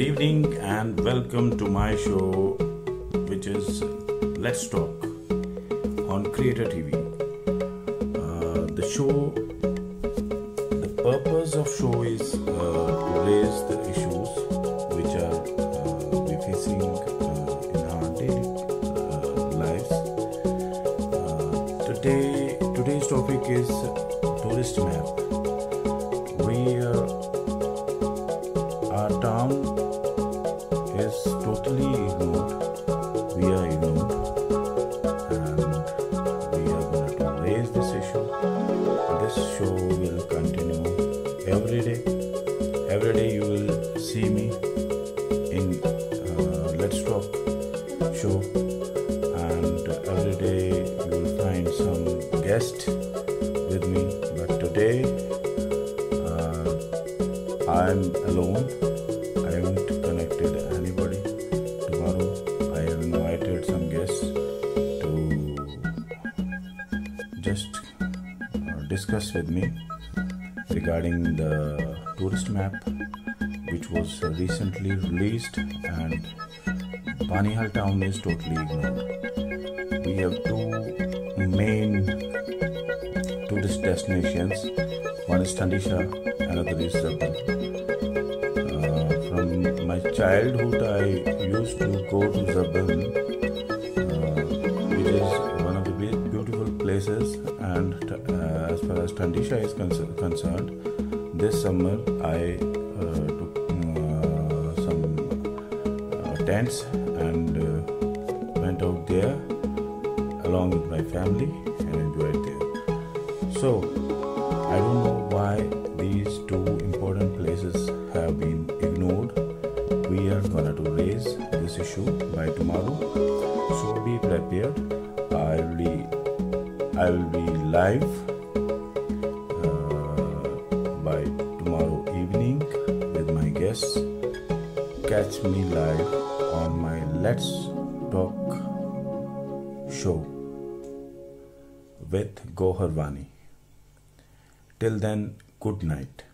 evening and welcome to my show, which is Let's Talk on Creator TV. Uh, the show, the purpose of show is uh, to raise the issues which are uh, we facing uh, in our daily uh, lives. Uh, today, today's topic is tourist map. We our town is totally ignored. We are ignored, and we are going to raise this issue. This show will continue every day. Every day you will see me in uh, Let's Talk show, and every day you will find some guest with me. But today. I'm alone. I haven't connected anybody. Tomorrow I have invited some guests to just uh, discuss with me regarding the tourist map which was recently released and Banihal town is totally ignored. We have two main tourist destinations. One is Tandisha, another is Zabal. Uh, from my childhood, I used to go to Zabal, uh, which is one of the beautiful places. And uh, as far as Tandisha is con- concerned, this summer I uh, took uh, some uh, tents and went out there along with my family. So, I don't know why these two important places have been ignored. We are gonna to raise this issue by tomorrow. So be prepared. I will be I will be live uh, by tomorrow evening with my guests. Catch me live on my Let's Talk show with Gohar Wani. Till then, good night.